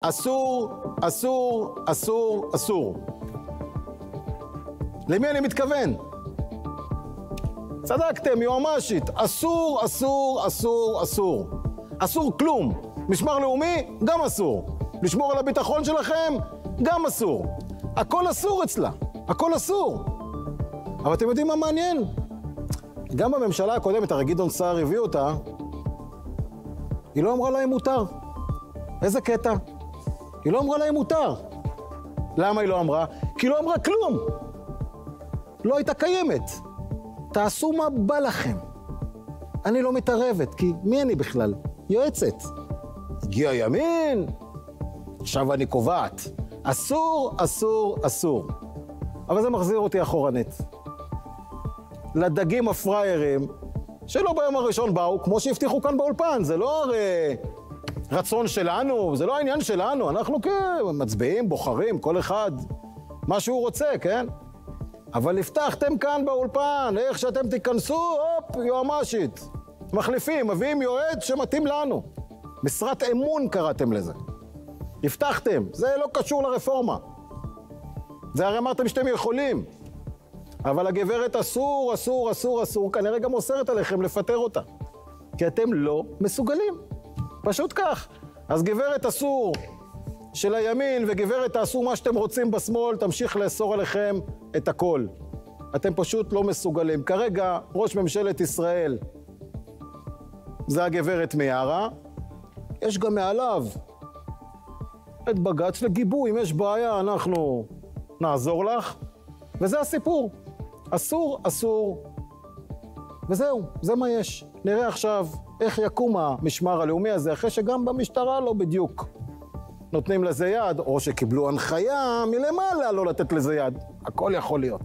אסור, אסור, אסור, אסור. למי אני מתכוון? צדקתם, יועמ"שית. אסור, אסור, אסור, אסור. אסור כלום. משמר לאומי, גם אסור. לשמור על הביטחון שלכם, גם אסור. הכל אסור אצלה. הכל אסור. אבל אתם יודעים מה מעניין? גם בממשלה הקודמת, הרי גדעון סער הביא אותה, היא לא אמרה להם מותר. איזה קטע? היא לא אמרה להם מותר. למה היא לא אמרה? כי היא לא אמרה כלום. לא הייתה קיימת. תעשו מה בא לכם. אני לא מתערבת, כי מי אני בכלל? יועצת. הגיע ימין, עכשיו אני קובעת. אסור, אסור, אסור. אבל זה מחזיר אותי אחורנית. לדגים הפראיירים, שלא ביום הראשון באו, כמו שהבטיחו כאן באולפן, זה לא הרי רצון שלנו, זה לא העניין שלנו, אנחנו כמצביעים, בוחרים, כל אחד מה שהוא רוצה, כן? אבל הבטחתם כאן באולפן, איך שאתם תיכנסו, הופ, יועמ"שית. מחליפים, מביאים יועץ שמתאים לנו. משרת אמון קראתם לזה. הבטחתם, זה לא קשור לרפורמה. זה הרי אמרתם שאתם יכולים. אבל הגברת אסור, אסור, אסור, אסור, כנראה גם אוסרת עליכם לפטר אותה. כי אתם לא מסוגלים. פשוט כך. אז גברת אסור של הימין וגברת תעשו מה שאתם רוצים בשמאל, תמשיך לאסור עליכם את הכל. אתם פשוט לא מסוגלים. כרגע ראש ממשלת ישראל זה הגברת מיארה, יש גם מעליו את בג"ץ לגיבוי, אם יש בעיה אנחנו נעזור לך, וזה הסיפור. אסור, אסור, וזהו, זה מה יש. נראה עכשיו איך יקום המשמר הלאומי הזה, אחרי שגם במשטרה לא בדיוק נותנים לזה יד, או שקיבלו הנחיה מלמעלה לא לתת לזה יד. הכל יכול להיות.